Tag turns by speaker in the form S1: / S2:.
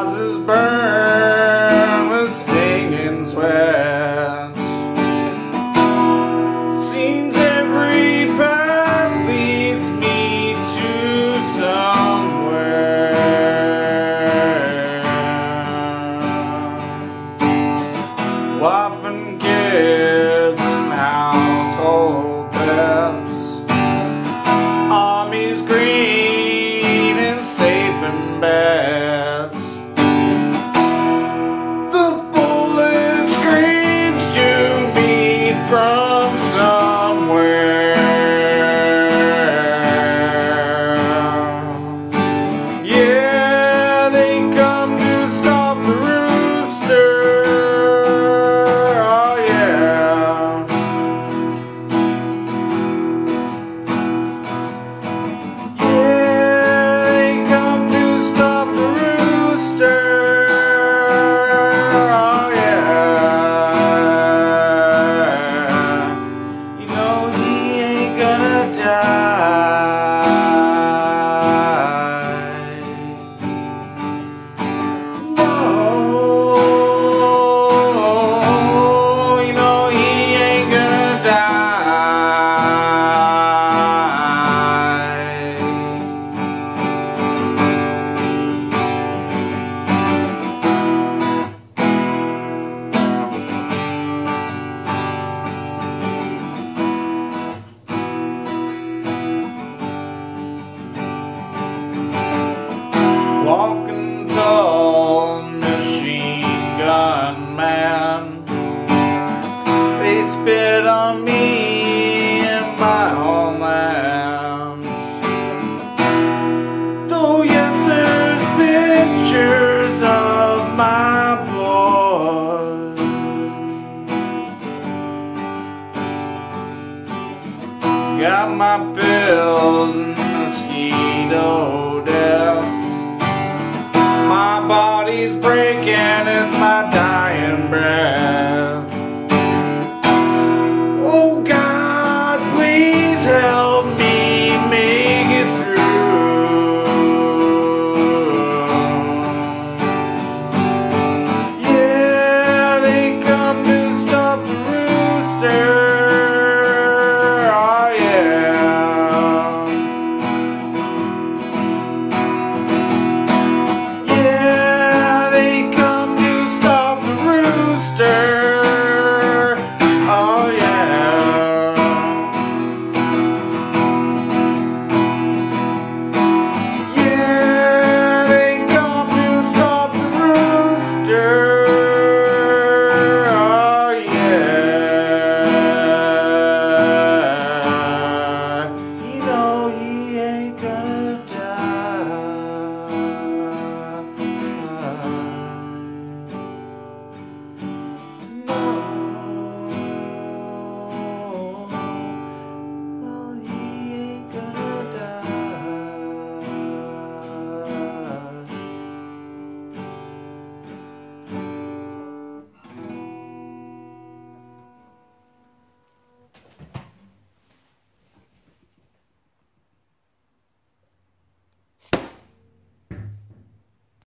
S1: houses burn. Got my pills and mosquito death.